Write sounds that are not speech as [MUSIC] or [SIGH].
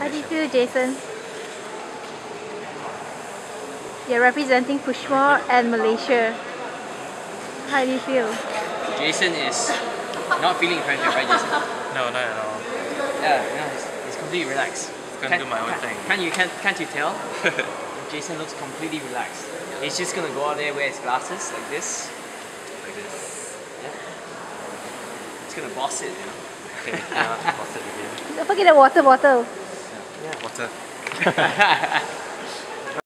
How do you feel, Jason? You're representing Pushmore and Malaysia. How do you feel? Jason is not feeling pressure, right, Jason? [LAUGHS] No, not at all. Yeah, no, he's, he's completely relaxed. gonna do my own can, thing. Can you can't, can't you tell? [LAUGHS] Jason looks completely relaxed. He's just gonna go out there, wear his glasses like this. Like this. Yeah. He's gonna boss it, you know. Okay, now what's it again? Don't forget the water bottle. Water. [LAUGHS]